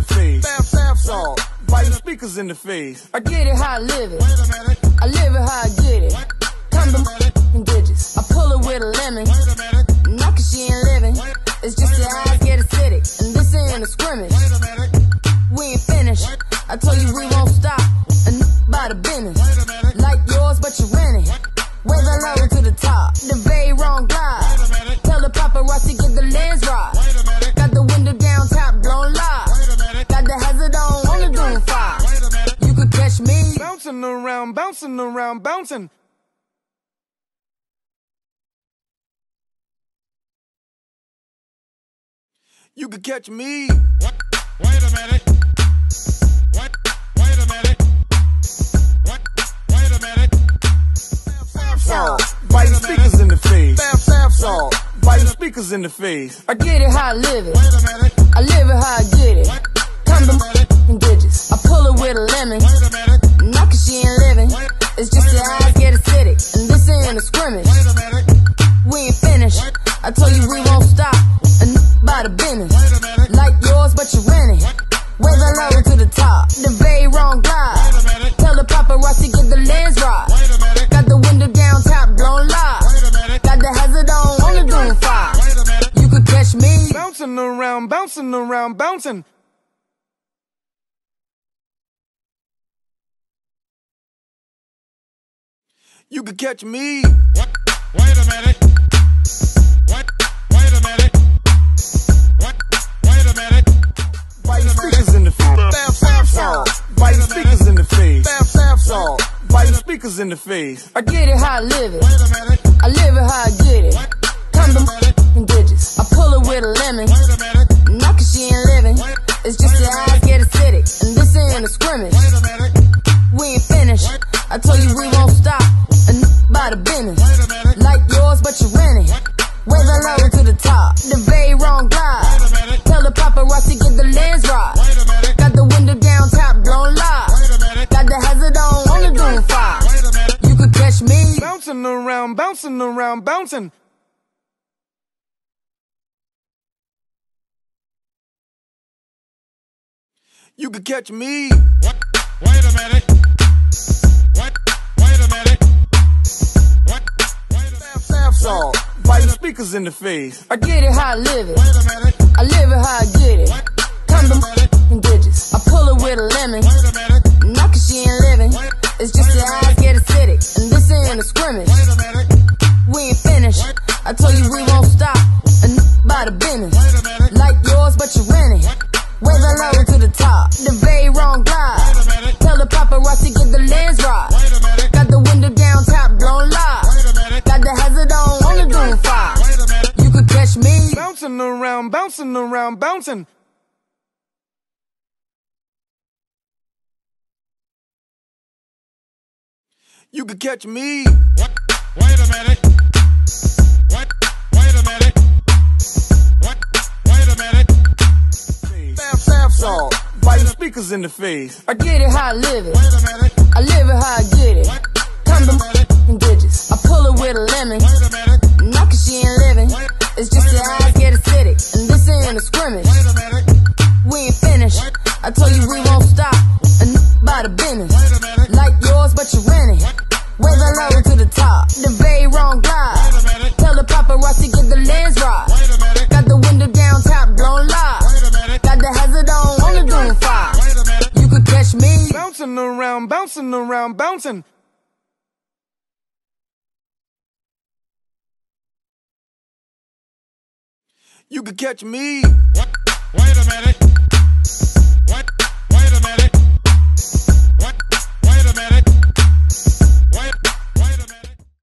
the face. Bath, bath salt. Biting speakers in the face. I get it how I live it. I live it how I get it. Come to digits. I pull it with a lemon. Not cause she ain't living. It's just your eyes get acidic. And this ain't a scrimmage. We ain't finished. I told you we around, bouncing around, bouncing. You could catch me. Wait, wait a minute. Wait, wait a minute. Wait, wait a minute. Bath salt. Biting speakers in the face. Bath, bath salt. Biting speakers in the face. I get it how I live it. Wait a minute. I live it how I get it. Come to digits. I pull it with a lemon. You we won't stop. And by the business. Wait a minute. Like yours, but you rent it. Wave the low to the top. The very wrong glide. Wait a minute. Tell the paparazzi get the lens right. Wait a minute. Got the window down, top blown live. Wait a minute. Got the hazard on, on the doom fire. Wait a minute. You could catch me. Bouncing around, bouncing around, bouncing. You could catch me. Wait, wait a minute. Biting in the face. I get it how I live it. I live it how I get it. Come to digits. I pull it with a lemon. Not cause she ain't living. It's just your eyes get acidic. And this ain't a scrimmage. We ain't finished. I told you we won't stop. And by the business. Like yours, but you rent it. Wave low to the top. The very wrong around, bouncing around, bouncing. You could catch me. Wait, wait a minute. Wait, wait a minute. Wait, wait a minute. Bath salt. Biting speakers in the face. I get it how I live it. Wait a minute. Wave the to the top. The very wrong glide. Wait a minute. Tell the paparazzi get the lens right. Wait a minute. Got the window down, top blown live. Wait a minute. Got the hazard on, on the doom fire. Wait a minute. You could catch me. Bouncing around, bouncing around, bouncing. You could catch me. Wait, wait a minute. In the face. I get it how I live it. A. I live it how I get it. Come to digits. I pull it with a lemon. A. Not cause she ain't living. It's just your eyes get acidic. And this ain't a scrimmage. A. We ain't finished. I told you we won't stop. And by the business. A. Like yours, but you rent it. Wave the low to the top. The very wrong a minute. Tell the paparazzi get the lens right. Bouncing around, bouncing. You could catch me. Wait, wait.